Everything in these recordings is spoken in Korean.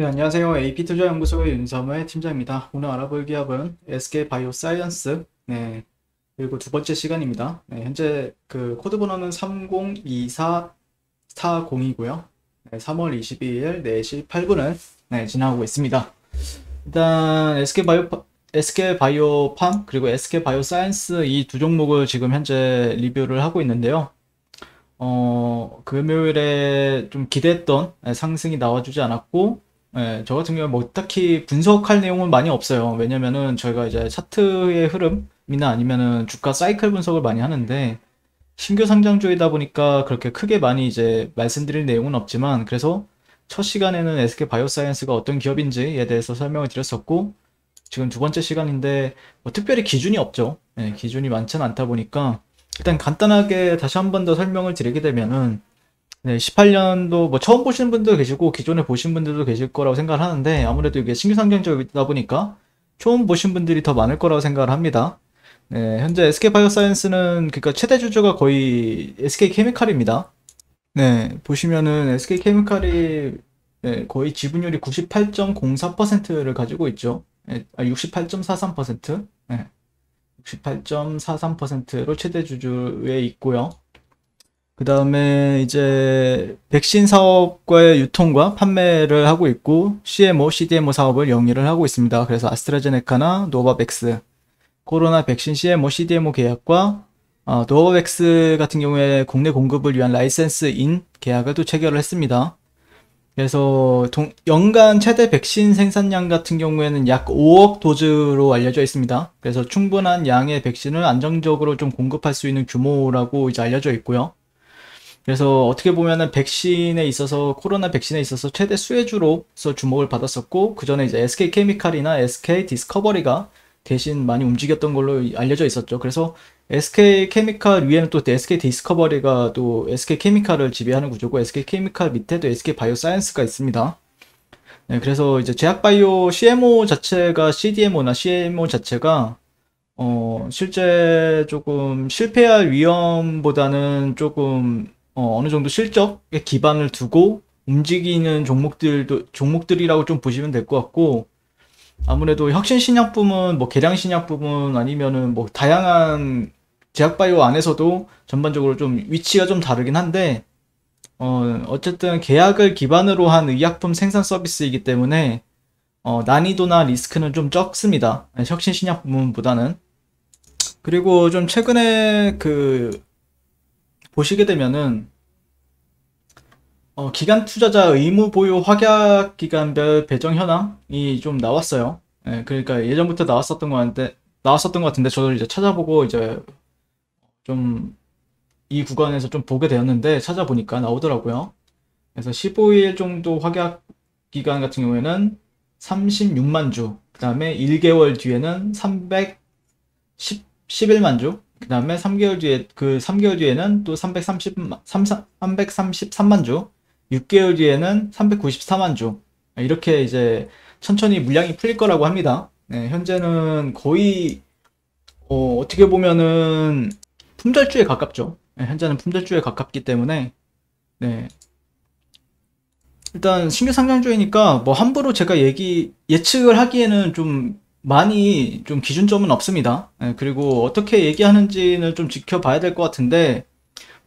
네, 안녕하세요. AP투자연구소의 윤섬의 팀장입니다. 오늘 알아볼 기업은 SK 바이오사이언스. 네. 그리고 두 번째 시간입니다. 네, 현재 그 코드 번호는 302440이고요. 네, 3월 22일 4시 8분을 네, 지나고 있습니다. 일단 SK 바이오 SK 바이오팜 그리고 SK 바이오사이언스 이 두 종목을 지금 현재 리뷰를 하고 있는데요. 어, 금요일에 좀 기대했던 상승이 나와주지 않았고 예, 저 같은 경우는 뭐 딱히 분석할 내용은 많이 없어요. 왜냐면은 저희가 이제 차트의 흐름이나 아니면은 주가 사이클 분석을 많이 하는데 신규 상장주이다 보니까 그렇게 크게 많이 이제 말씀드릴 내용은 없지만 그래서 첫 시간에는 SK 바이오사이언스가 어떤 기업인지에 대해서 설명을 드렸었고 지금 두 번째 시간인데 뭐 특별히 기준이 없죠. 예, 기준이 많지는 않다 보니까 일단 간단하게 다시 한 번 더 설명을 드리게 되면은 네, 18년도 뭐 처음 보시는 분도 계시고 기존에 보신 분들도 계실 거라고 생각을 하는데 아무래도 이게 신규 상장적이다 보니까 처음 보신 분들이 더 많을 거라고 생각을 합니다. 네, 현재 SK 바이오사이언스는 그러니까 최대 주주가 거의 SK 케미칼입니다. 네, 보시면은 SK 케미칼이 네, 거의 지분율이 98.04%를 가지고 있죠. 네, 아, 68.43%. 네. 68.43%로 최대 주주에 있고요. 그 다음에 이제 백신 사업과의 유통과 판매를 하고 있고 CMO, CDMO 사업을 영위를 하고 있습니다. 그래서 아스트라제네카나 노바백스, 코로나 백신 CMO, CDMO 계약과 어, 노바백스 같은 경우에 국내 공급을 위한 license-in 계약을 또 체결을 했습니다. 그래서 동, 연간 최대 백신 생산량 같은 경우에는 약 5억 dose로 알려져 있습니다. 그래서 충분한 양의 백신을 안정적으로 좀 공급할 수 있는 규모라고 이제 알려져 있고요. 그래서 어떻게 보면은 백신에 있어서 코로나 백신에 있어서 최대 수혜주로서 주목을 받았었고 그 전에 이제 SK 케미칼이나 SK 디스커버리가 대신 많이 움직였던 걸로 알려져 있었죠. 그래서 SK 케미칼 위에는 또 SK 디스커버리가 또 SK 케미칼을 지배하는 구조고 SK 케미칼 밑에도 SK 바이오사이언스가 있습니다. 네, 그래서 이제 제약바이오 CMO 자체가 CDMO나 CMO 자체가 어, 실제 조금 실패할 위험보다는 조금 어, 어느 정도 실적에 기반을 두고 움직이는 종목들도 종목들이라고 좀 보시면 될 것 같고 아무래도 혁신 신약품은 뭐 개량 신약품은 아니면은 뭐 다양한 제약바이오 안에서도 전반적으로 좀 위치가 좀 다르긴 한데 어 어쨌든 계약을 기반으로 한 의약품 생산 서비스이기 때문에 어 난이도나 리스크는 좀 적습니다. 혁신 신약품보다는 그리고 좀 최근에 그 보시게 되면은 어, 기간 투자자 의무 보유 확약 기간별 배정 현황이 좀 나왔어요. 예, 그러니까 예전부터 나왔었던 거 같은데 나왔었던 것 같은데 저도 이제 찾아보고 이제 좀 이 구간에서 좀 보게 되었는데 찾아보니까 나오더라고요. 그래서 15일 정도 확약 기간 같은 경우에는 36만 주, 그 다음에 1개월 뒤에는 310, 11만 주, 그 다음에 3개월 뒤에, 그 3개월 뒤에는 또 330, 3, 333만 주, 6개월 뒤에는 394만 주. 이렇게 이제 천천히 물량이 풀릴 거라고 합니다. 네, 현재는 거의, 어, 어떻게 보면은 품절주에 가깝죠. 네, 현재는 품절주에 가깝기 때문에, 네. 일단 신규 상장주이니까 뭐 함부로 제가 얘기, 예측을 하기에는 좀 많이 좀 기준점은 없습니다. 네, 그리고 어떻게 얘기하는지는 좀 지켜봐야 될 것 같은데,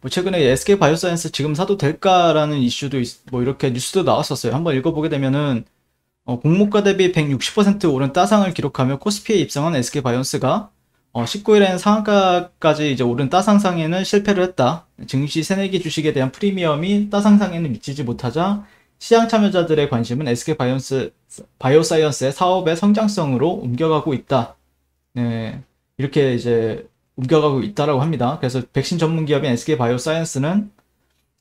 뭐 최근에 SK 바이오사이언스 지금 사도 될까라는 이슈도 있, 뭐 이렇게 뉴스도 나왔었어요. 한번 읽어보게 되면은 어, 공모가 대비 160% 오른 따상을 기록하며 코스피에 입성한 SK 바이오스가 어, 19일에는 상한가까지 이제 오른 따상상에는 실패를 했다. 증시 새내기 주식에 대한 프리미엄이 따상상에는 미치지 못하자 시장 참여자들의 관심은 SK 바이오스, 바이오사이언스의 사업의 성장성으로 옮겨가고 있다. 네, 이렇게 이제 옮겨가고 있다라고 합니다. 그래서 백신 전문 기업인 SK 바이오사이언스는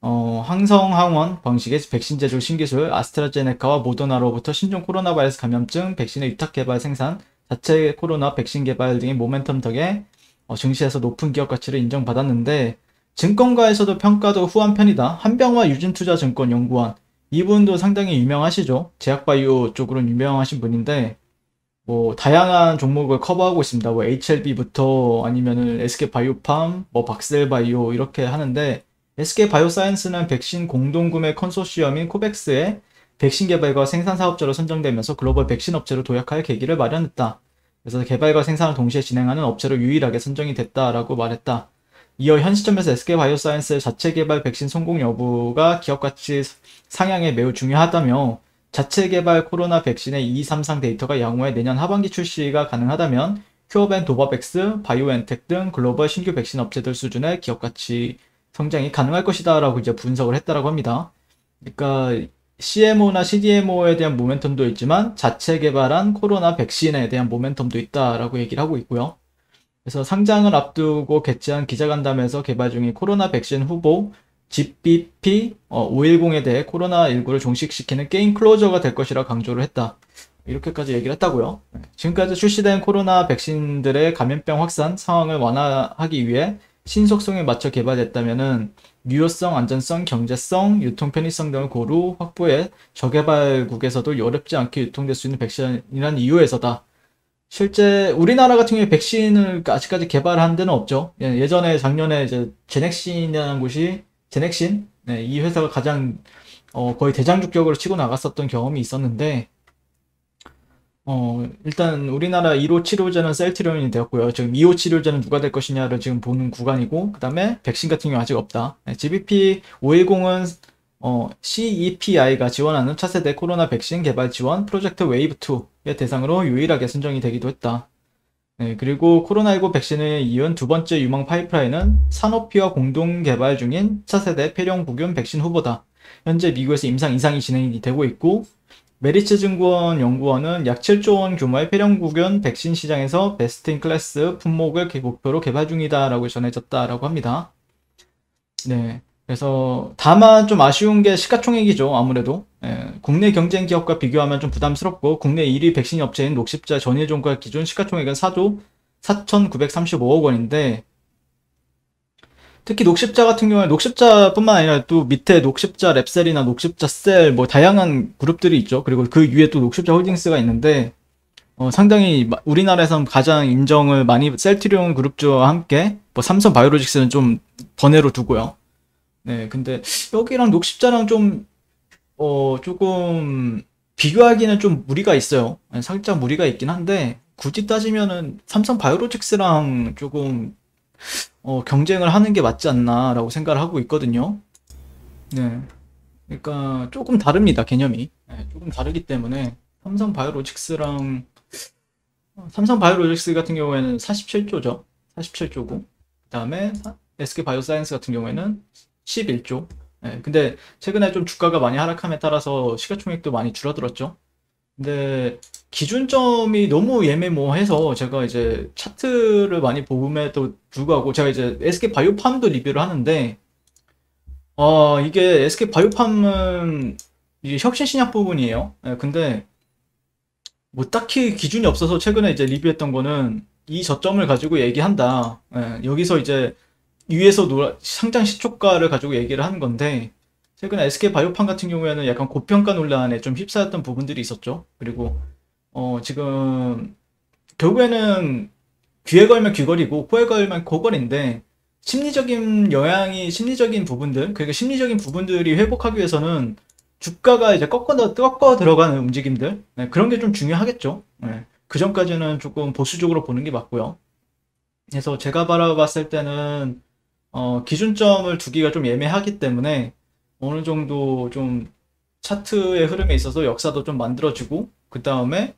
어, 항성항원 방식의 백신 제조 신기술 아스트라제네카와 모더나로부터 신종 코로나 바이러스 감염증 백신의 위탁 개발 생산, 자체 코로나 백신 개발 등의 모멘텀 덕에 어, 증시에서 높은 기업 가치를 인정받았는데 증권가에서도 평가도 후한 편이다. 한병화 유진투자증권 연구원 이분도 상당히 유명하시죠. 제약바이오 쪽으로는 유명하신 분인데 뭐 다양한 종목을 커버하고 있습니다. 뭐 HLB부터 아니면은 SK 바이오팜, 뭐 박셀 바이오 이렇게 하는데 SK 바이오사이언스는 백신 공동구매 컨소시엄인 코백스의 백신 개발과 생산 사업자로 선정되면서 글로벌 백신 업체로 도약할 계기를 마련했다. 그래서 개발과 생산을 동시에 진행하는 업체로 유일하게 선정이 됐다라고 말했다. 이어 현 시점에서 SK 바이오사이언스의 자체 개발 백신 성공 여부가 기업 가치 상향에 매우 중요하다며 자체 개발 코로나 백신의 2, 3상 데이터가 양호해 내년 하반기 출시가 가능하다면 큐어밴, 도바백스, 바이오엔텍 등 글로벌 신규 백신 업체들 수준의 기업 가치 성장이 가능할 것이다라고 이제 분석을 했다라고 합니다. 그러니까 CMO나 CDMO에 대한 모멘텀도 있지만 자체 개발한 코로나 백신에 대한 모멘텀도 있다라고 얘기를 하고 있고요. 그래서 상장을 앞두고 개최한 기자간담회에서 개발 중인 코로나 백신 후보 GBP 510에 대해 코로나19를 종식시키는 게임 클로저가 될 것이라 강조를 했다. 이렇게까지 얘기를 했다고요. 지금까지 출시된 코로나 백신들의 감염병 확산 상황을 완화하기 위해 신속성에 맞춰 개발됐다면은 유효성, 안전성, 경제성, 유통 편의성 등을 고루 확보해 저개발국에서도 어렵지 않게 유통될 수 있는 백신이라는 이유에서다. 실제 우리나라 같은 경우에 백신을 아직까지 개발한 데는 없죠. 예, 예전에 작년에 이제 제넥신이라는 곳이 제넥신 네, 이 회사가 가장 어, 거의 대장주격으로 치고 나갔었던 경험이 있었는데 어, 일단 우리나라 1호 치료제는 셀트리온이 되었고요. 지금 2호 치료제는 누가 될 것이냐를 지금 보는 구간이고, 그 다음에 백신 같은 경우 아직 없다. 네, GBP 510은 어, CEPI가 지원하는 차세대 코로나 백신 개발 지원 프로젝트 웨이브2의 대상으로 유일하게 선정이 되기도 했다. 네, 그리고 코로나19 백신을 이은 두 번째 유망 파이프라인은 산오피와 공동 개발 중인 차세대 폐렴 구균 백신 후보다. 현재 미국에서 임상 이상이 진행이 되고 있고, 메리츠 증권 연구원은 약 7조 원 규모의 폐렴 구균 백신 시장에서 best in class 품목을 목표로 개발 중이다라고 전해졌다라고 합니다. 네. 그래서 다만 좀 아쉬운 게 시가총액이죠. 아무래도 예, 국내 경쟁 기업과 비교하면 좀 부담스럽고 국내 1위 백신 업체인 녹십자 전일 종가 기준 시가총액은 4조 4,935억 원인데 특히 녹십자 같은 경우에 녹십자뿐만 아니라 또 밑에 녹십자 랩셀이나 녹십자 셀 뭐 다양한 그룹들이 있죠. 그리고 그 위에 또 녹십자 홀딩스가 있는데 어, 상당히 우리나라에서 가장 인정을 많이 셀트리온 그룹주와 함께 뭐 삼성 바이오로직스는 좀 번외로 두고요. 네, 근데 여기랑 녹십자랑 좀 어, 조금 비교하기는 좀 무리가 있어요. 네, 살짝 무리가 있긴 한데 굳이 따지면은 삼성 바이오로직스랑 조금 어, 경쟁을 하는 게 맞지 않나라고 생각을 하고 있거든요. 네. 그러니까 조금 다릅니다, 개념이. 네, 조금 다르기 때문에 삼성 바이오로직스랑 삼성 바이오로직스 같은 경우에는 47조죠. 47조고. 그 다음에 SK 바이오사이언스 같은 경우에는 11조. 네, 근데 최근에 좀 주가가 많이 하락함에 따라서 시가총액도 많이 줄어들었죠. 근데 기준점이 너무 애매모호해서 제가 이제 차트를 많이 봄에도 불구하고 제가 이제 SK 바이오팜도 리뷰를 하는데 어 이게 SK 바이오팜은 이게 혁신 신약 부분이에요. 네, 근데 뭐 딱히 기준이 없어서 최근에 이제 리뷰했던 거는 이 저점을 가지고 얘기한다. 네, 여기서 이제 위에서 노라, 상장 시초가를 가지고 얘기를 하는 건데 최근에 SK 바이오팜 같은 경우에는 약간 고평가 논란에 좀 휩싸였던 부분들이 있었죠. 그리고 어 지금 결국에는 귀에 걸면 귀걸이고 코에 걸면 코걸인데 심리적인 영향이 심리적인 부분들 그러니까 심리적인 부분들이 회복하기 위해서는 주가가 이제 꺾어 꺾어 들어가는 움직임들 네, 그런 게 좀 중요하겠죠. 네, 그 전까지는 조금 보수적으로 보는 게 맞고요. 그래서 제가 바라봤을 때는 어, 기준점을 두기가 좀 애매하기 때문에 어느 정도 좀 차트의 흐름에 있어서 역사도 좀 만들어지고 그 다음에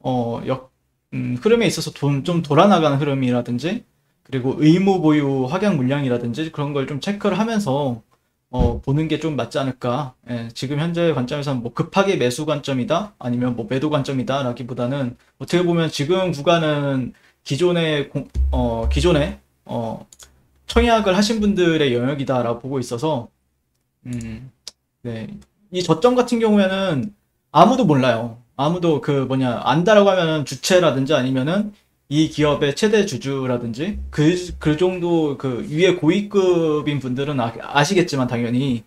어, 역, 음, 흐름에 있어서 돈, 좀 돌아나가는 흐름이라든지 그리고 의무 보유 확약 물량이라든지 그런 걸 좀 체크를 하면서 어, 보는 게 좀 맞지 않을까. 예, 지금 현재 관점에서는 뭐 급하게 매수 관점이다 아니면 뭐 매도 관점이다 라기보다는 어떻게 보면 지금 구간은 기존의 공, 어, 기존에 어, 청약을 하신 분들의 영역이다라고 보고 있어서 음, 네. 이 저점 같은 경우에는 아무도 몰라요. 아무도 그 뭐냐, 안다라고 하면은 주체라든지 아니면은 이 기업의 최대 주주라든지 그, 그 정도 그 위에 고위급인 분들은 아, 시겠지만 당연히.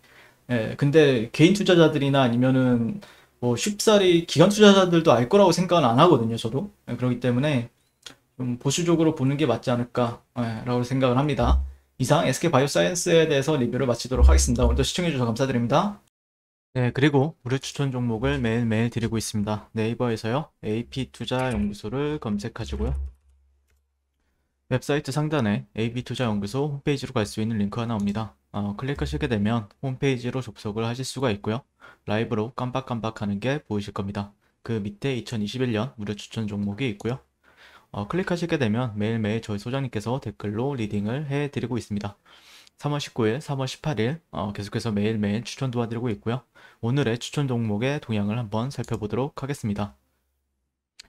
예, 근데 개인 투자자들이나 아니면은 뭐 쉽사리 기관 투자자들도 알 거라고 생각은 안 하거든요, 저도. 예, 그렇기 때문에 좀 보수적으로 보는 게 맞지 않을까, 예, 라고 생각을 합니다. 이상 SK 바이오사이언스에 대해서 리뷰를 마치도록 하겠습니다. 오늘도 시청해주셔서 감사드립니다. 네, 그리고 무료 추천 종목을 매일매일 드리고 있습니다. 네이버에서요, AP투자연구소를 검색하시고요. 웹사이트 상단에 AP투자연구소 홈페이지로 갈 수 있는 링크가 나옵니다. 어, 클릭하시게 되면 홈페이지로 접속을 하실 수가 있고요. 라이브로 깜빡깜빡 하는 게 보이실 겁니다. 그 밑에 2021년 무료 추천 종목이 있고요. 어, 클릭하시게 되면 매일매일 저희 소장님께서 댓글로 leading을 해드리고 있습니다. 3월 19일, 3월 18일 어, 계속해서 매일매일 추천 도와드리고 있고요. 오늘의 추천 종목의 동향을 한번 살펴보도록 하겠습니다.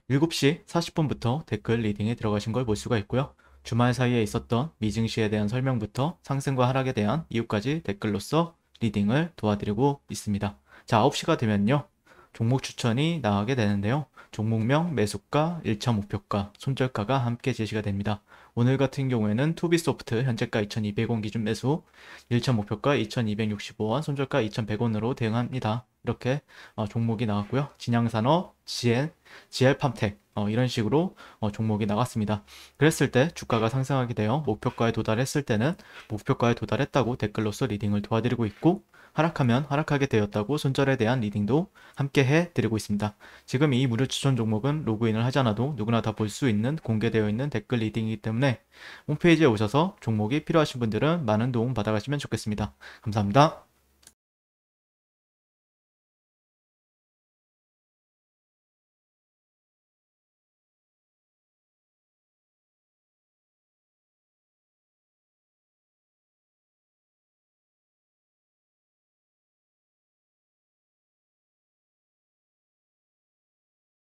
7시 40분부터 댓글 리딩에 들어가신 걸 볼 수가 있고요. 주말 사이에 있었던 미증시에 대한 설명부터 상승과 하락에 대한 이유까지 댓글로서 리딩을 도와드리고 있습니다. 자, 9시가 되면요. 종목 추천이 나가게 되는데요. 종목명, 매수가, 1차 목표가, 손절가가 함께 제시가 됩니다. 오늘 같은 경우에는 투비소프트 현재가 2200원 기준 매수, 1차 목표가 2265원, 손절가 2100원으로 대응합니다. 이렇게 어, 종목이 나왔고요. 진양산업, GL, GL팜텍 어, 이런 식으로 어, 종목이 나갔습니다. 그랬을 때 주가가 상승하게 되어 목표가에 도달했을 때는 목표가에 도달했다고 댓글로서 leading을 도와드리고 있고 하락하면 하락하게 되었다고 손절에 대한 leading도 함께 해드리고 있습니다. 지금 이 무료 추천 종목은 로그인을 하지 않아도 누구나 다 볼 수 있는 공개되어 있는 댓글 leading이기 때문에 홈페이지에 오셔서 종목이 필요하신 분들은 많은 도움 받아가시면 좋겠습니다. 감사합니다.